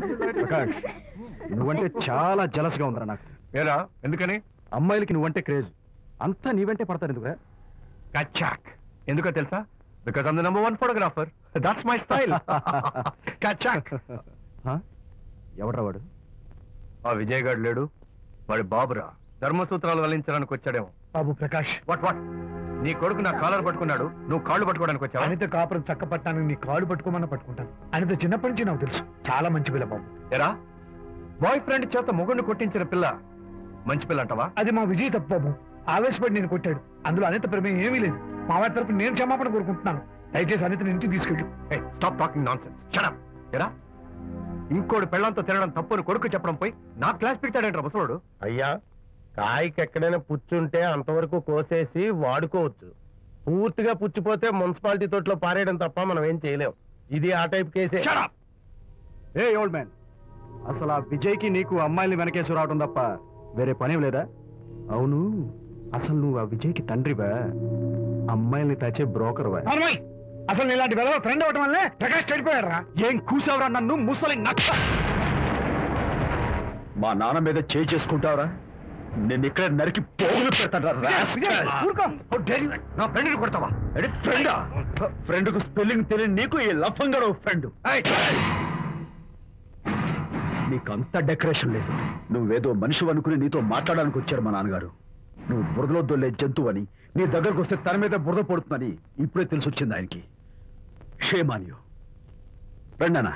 ప్రకాష్ నువ్వంటే చాలా జలస్గా ఉందిరా నాకు. ఏరా ఎందుకని? అమ్మాయిలకి నువ్వంటే క్రేజ్ అంతా నీవంటే పడతారు ఎందుకురా? కచాక్ ఎందుకో తెలుసా? Because I'm the number one photographer that's my style కచాక్ హా? ఎవడ్రా వాడు? ఆ విజయ్ గారు లేడు. వాడి బాబురా. ధర్మసూత్రాలు వల్లించడానికి వచ్చాడేమో. బాబు ప్రకాష్. What what? నీ కొడుకు నా కాలర్ పట్టుకున్నాడు నువ్వు కాళ్ళు పట్టుకోవడానికి వచ్చావా? అనిత కాపురం చక్క పట్టానికి నీ కాళ్ళు పట్టుకోమన్నా పట్టుకుంటాను. అనిత చిన్నప్పటి నుంచి నాకు తెలుసు. చాలా మంచి పిల్ల బాబు. ఎరా? బాయ్ ఫ్రెండ్ చేత మొగుడిని కొట్టించిన పిల్ల మంచి పిల్ల అంటావా? అది మా విజయ్ తప్పు బాబు. ఆవేశపడి నేను కొట్టాడు. అందులో అనిత ప్రమేయం ఏమీ లేదు. మా వారి తరపు నేను క్షమాపణ కోరుకుంటున్నాను. దయచేసి అనితని ఇంటికి తీసుకెళ్ళి. స్టాప్ టాకింగ్ నాన్ సెన్స్ ఎరా? ఇంకోటి పెళ్ళంతో తినడం తప్పుని కొడుకు చెప్పడం పోయి నా క్లాస్ పెట్టాడంటారు ముసలోడు? అయ్యా కాయకి ఎక్కడైనా పుచ్చుంటే అంతవరకు కోసేసి వాడుకోవచ్చు. పూర్తిగా పుచ్చిపోతే మున్సిపాలిటీ తోటలో పారేయడం తప్ప మనం ఏం చేయలేం. ఇది ఆ టైప్ కేసే. ఏ ఓల్డ్ మ్యాన్ అసలు ఆ విజయ్కి నీకు అమ్మాయిని వెనకేసి రావడం తప్ప వేరే పనేం లేదా? అవును అసలు నువ్వు ఆ విజయ్కి తండ్రివా? అమ్మాయిల్ని తచ్చే బ్రోకర్వా? అవునమ్మాయి, అసలు ఇలాంటి వెధవ ఫ్రెండ్ అవటం వల్లే ప్రకాష్ చెడిపోయాడు రా ఏం కూసావురా నన్ను? ముసలి నక్క! మా నాన్న మీద చేయి చేసుకుంటావురా? నేను ఇక్కడ నరికి పోగులు కొడతావా? ఫ్రెండా ఫ్రెండ్? కు స్పెల్లింగ్ తెలియని నీకు ఈ లఫంగా ఫ్రెండ్. నీకు అంత డెకరేషన్ లేదు. నువ్వేదో మనిషి అనుకుని నీతో మాట్లాడడానికి వచ్చారు మా నాన్నగారు. నువ్వు బురదలో దొల్లే జంతువు అని నీ దగ్గరకు వస్తే తన మీద బురద పడుతుందని ఇప్పుడే తెలిసి వచ్చింది ఆయనకి. షేమాన్యు రండనా